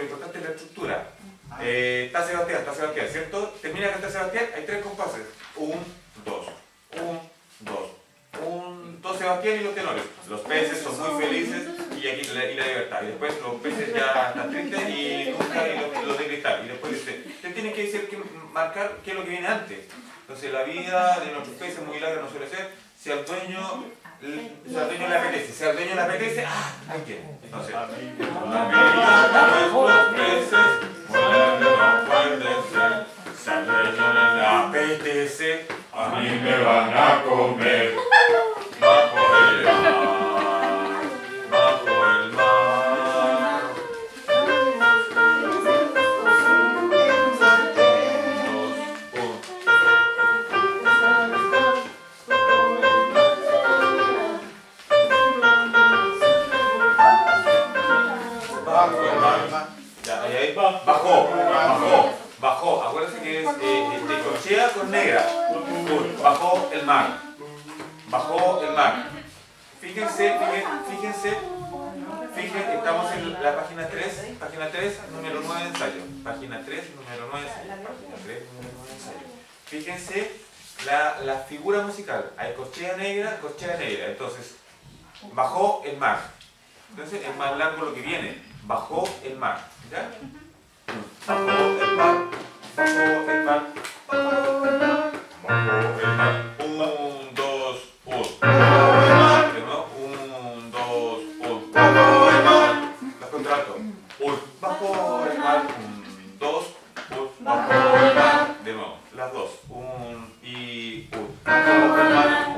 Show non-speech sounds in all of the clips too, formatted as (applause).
lo importante es la estructura. Eh, está Sebastián, está Sebastián, ¿cierto? Termina de cantar Sebastián, hay tres compases. Un, dos, un, dos, un, dos Sebastián y los tenores. Los peces son muy felices y aquí la, y la libertad. Y después los peces ya están tristes y nunca los, los de cristal. Y después dice, usted tiene que decir que marcar qué es lo que viene antes. Entonces la vida de nuestros peces muy larga no suele ser. Si al dueño, si al dueño le apetece, si al dueño le apetece, ah, ahí tiene. Entonces, de nuestros peces no apetece, A mí me van a comer. Página 3, número 9 de ensayo. Página 3, número 9 de ensayo. Fíjense la, la figura musical. Hay corchea negra, corchea negra. Entonces, bajó el mar. Entonces es más largo lo que viene. Bajó el mar. ¿Ya? Bajó el mar. Bajó el mar. Bajó el mar. Bajó el mar. Un, dos, uno. De nuevo. Un, dos. Bajó el mar. Las contrato. Un. Bajó un. Bajó el mar. De nuevo. Las dos. Un y un. Bajó el mar.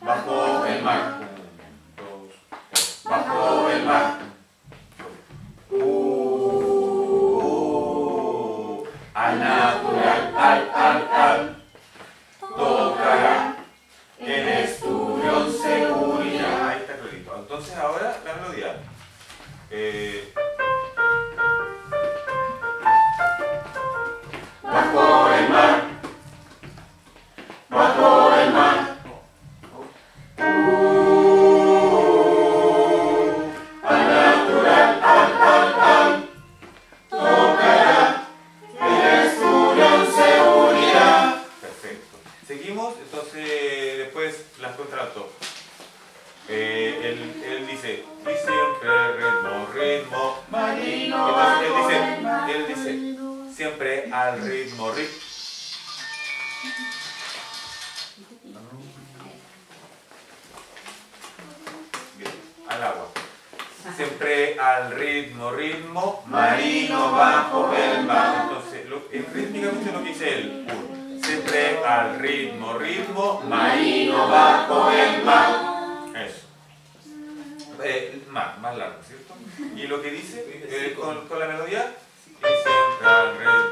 Bajo el mar. lo que dice él. Siempre al ritmo, ritmo, marino bajo el mar. Eso. Eh, más, más largo, ¿cierto? Y lo que dice eh, con, con la melodía, siempre al ritmo.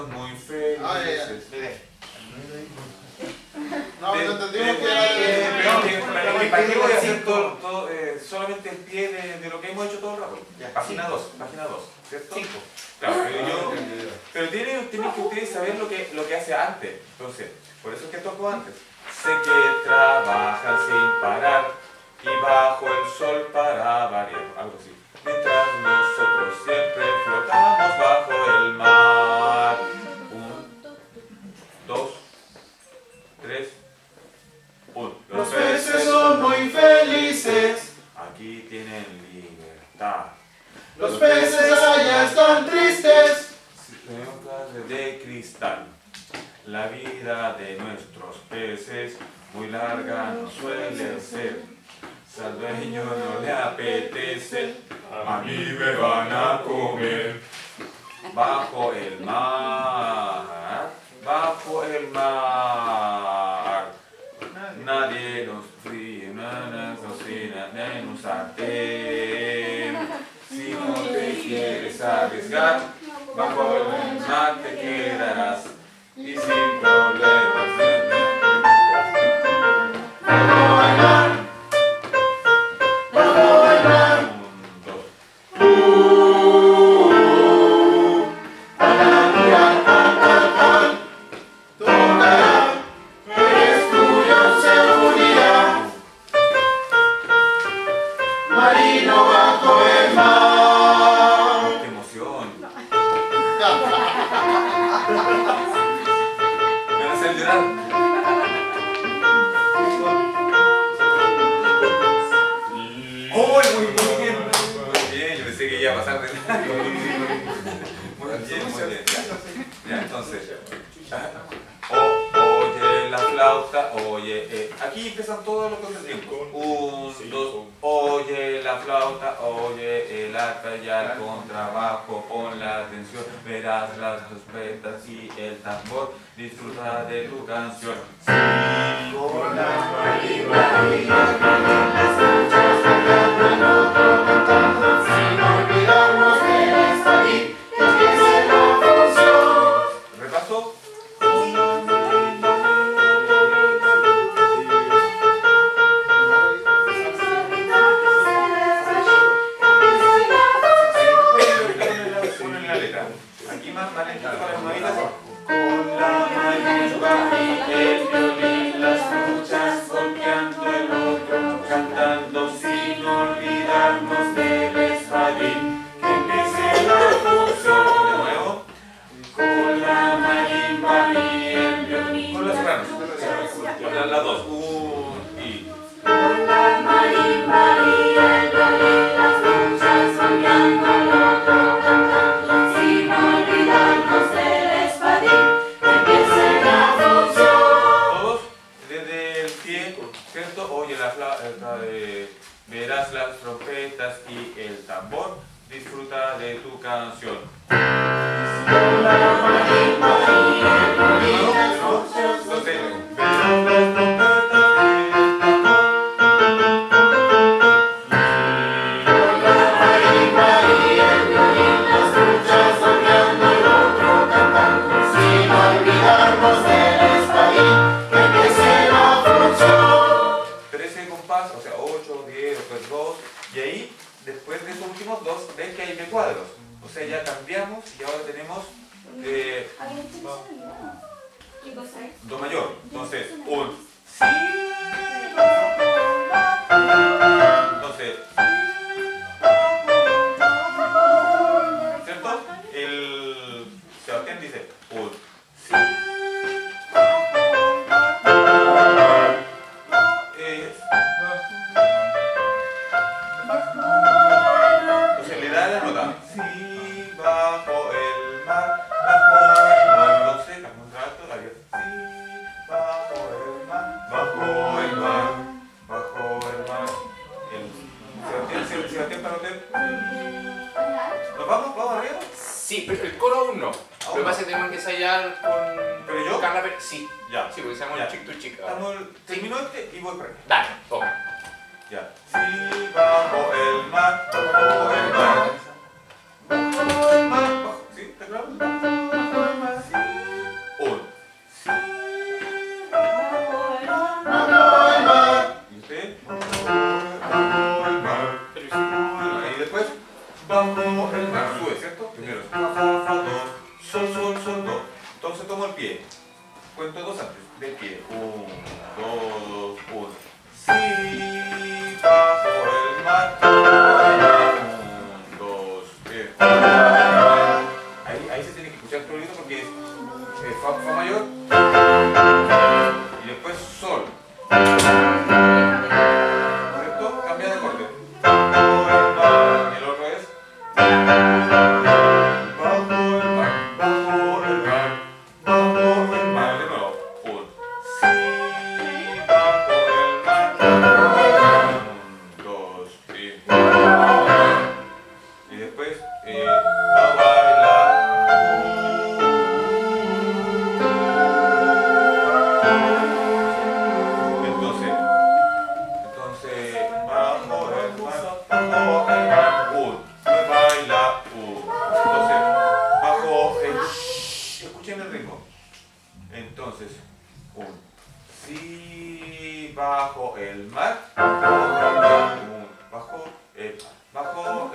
Son muy Ah, felices. No, De- no entendimos de- que era eh, pero que- ¿Para qué- para qué voy a hacer todo, todo, eh, solamente el pie de, de lo que hemos hecho todo el rato? Página 2, página 2, ¿cierto? Claro, pero yo... Pero tienen, tienen que ustedes saber lo que, lo que hace antes. Entonces, por eso es que toco antes. Sé que trabajan sin parar y bajo el sol para variar, algo así. Mientras nosotros mar. Nadie nos fríe, no nos cocina en un sartén. Si no te quieres arriesgar, bajo el mar te quedarás y sin problemas. Marino bajo el mar. ¡Qué emoción! (laughs) Me van a hacer llorar. ¡Oh, muy bien! Muy bien, yo pensé que iba a pasar de largo. Muy bien, muy bien. Ya, ya entonces. O- oye la flauta, oye. eh, aquí empiezan todos los contratiempos. Un, dos. Oye la flauta, oye el arpa y al contrabajo. Pon la atención, verás las trompetas y el tambor. Disfruta de tu canción. Sí, con la tambor, disfruta de tu canción. Entonces, que hay B cuadros. O sea, ya cambiamos y ahora tenemos eh. Do mayor. Entonces, un Si, ¿Nos vamos? ¿Vamos arriba? Sí, pero el coro aún no. Lo que pasa es que tenemos que ensayar con ¿Pero yo? Carla Pérez. Sí, Ya. sí, porque se llama chick to. Estamos, termino este y voy para. Dale, ok. Ya. Si bajo el mar, bajo el mar. Primero. Do. Sol, sol, sol, do. Entonces tomo el pie. Cuento dos antes. Del pie. Un, dos, uno. Si bajo el mar. Un, dos, tres. Ahí, ahí se tiene que escuchar el porque es eh, fa, fa mayor. Y después sol. 哎，马括